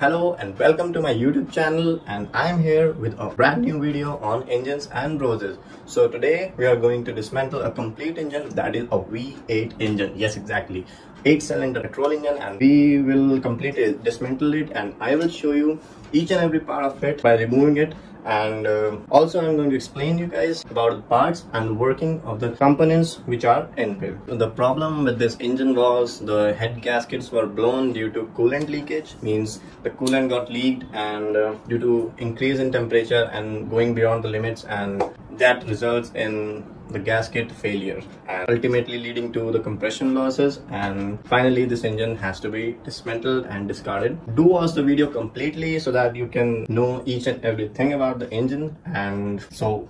Hello and welcome to my YouTube channel and I am here with a brand new video on engines and roses. So today we are going to dismantle a complete engine that is a V8 engine. Yes, exactly. 8 cylinder petrol engine and we will completely dismantle it and I will show you each and every part of it by removing it and uh, also I'm going to explain you guys about the parts and working of the components which are inbuilt. The problem with this engine was the head gaskets were blown due to coolant leakage means the coolant got leaked and uh, due to increase in temperature and going beyond the limits and that results in the gasket failure and ultimately leading to the compression losses. And finally this engine has to be dismantled and discarded. Do watch the video completely so that you can know each and everything about the engine. And so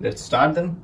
let's start then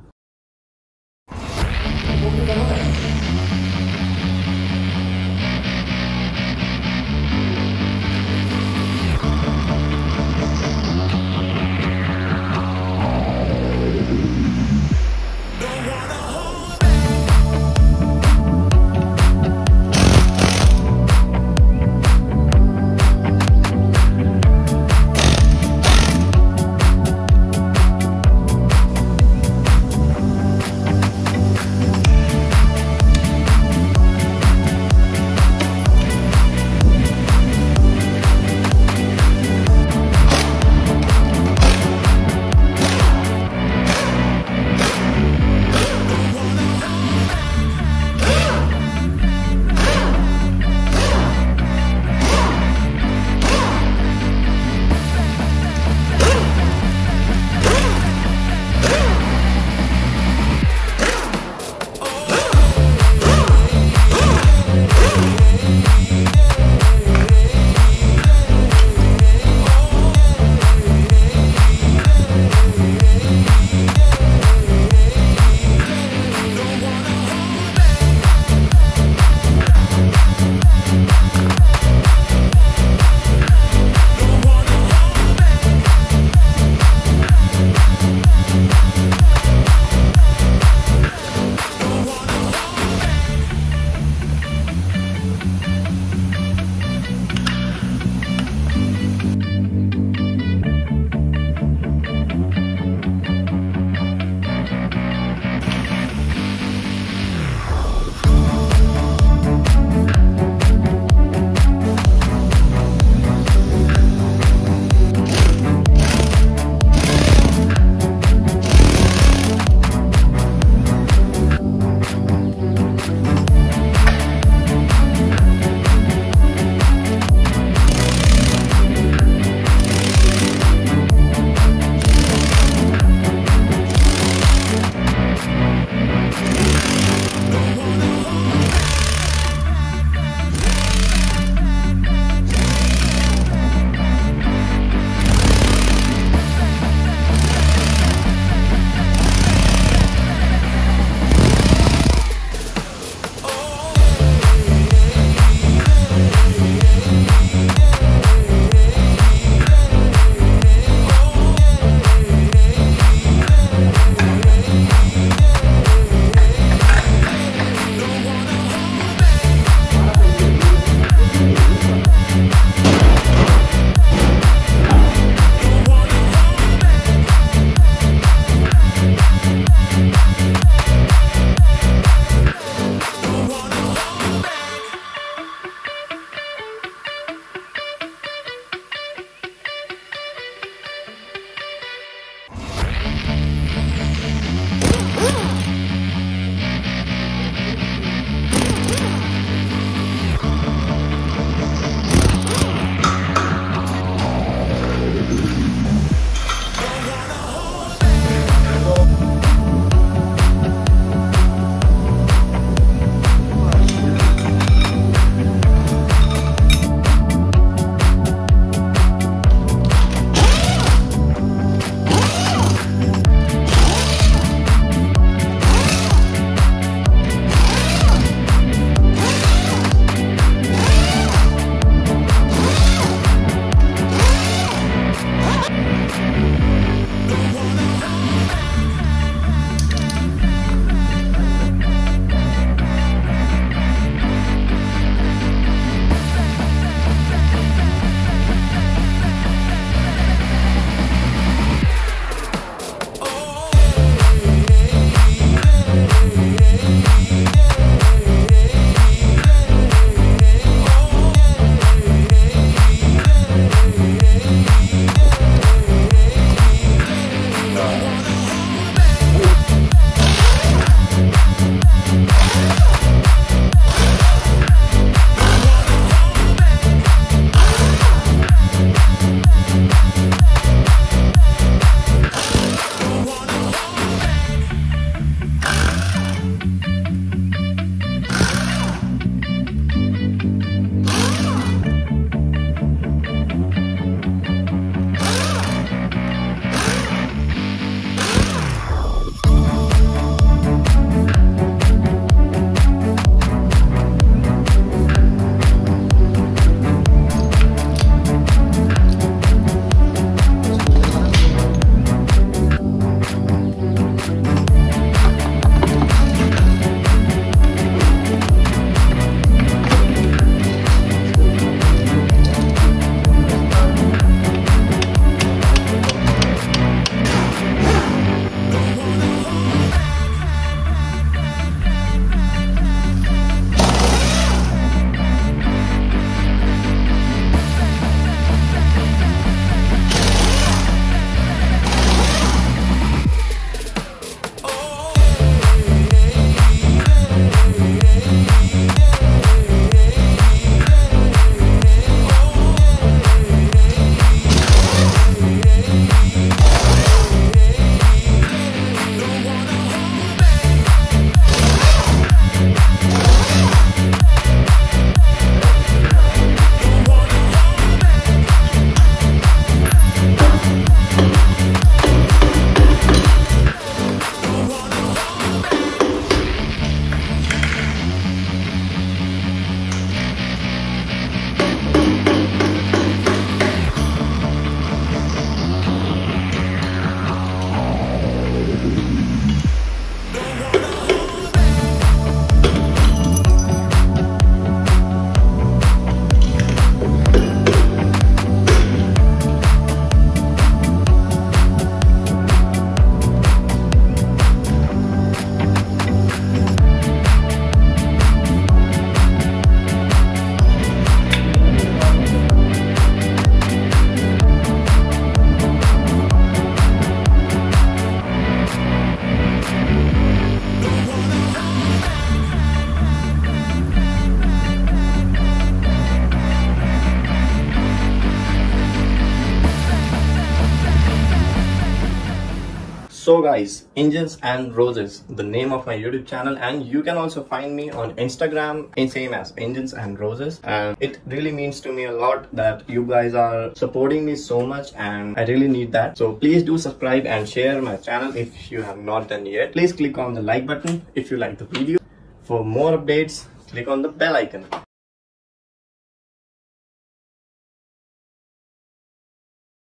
So guys, Engines and Roses, the name of my YouTube channel and you can also find me on Instagram in same as Engines and Roses and it really means to me a lot that you guys are supporting me so much and I really need that. So please do subscribe and share my channel if you have not done yet. Please click on the like button if you like the video. For more updates, click on the bell icon.